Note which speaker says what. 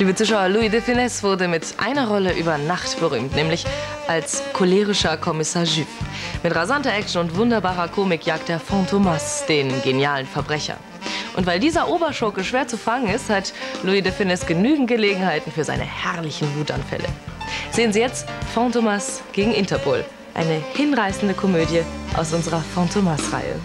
Speaker 1: Liebe Zuschauer, Louis de Finesse wurde mit einer Rolle über Nacht berühmt, nämlich als cholerischer Kommissar Juve. Mit rasanter Action und wunderbarer Komik jagt er Fantomas, den genialen Verbrecher. Und weil dieser Oberschurke schwer zu fangen ist, hat Louis de Finesse genügend Gelegenheiten für seine herrlichen Wutanfälle. Sehen Sie jetzt Fantomas gegen Interpol, eine hinreißende Komödie aus unserer Fantomas-Reihe.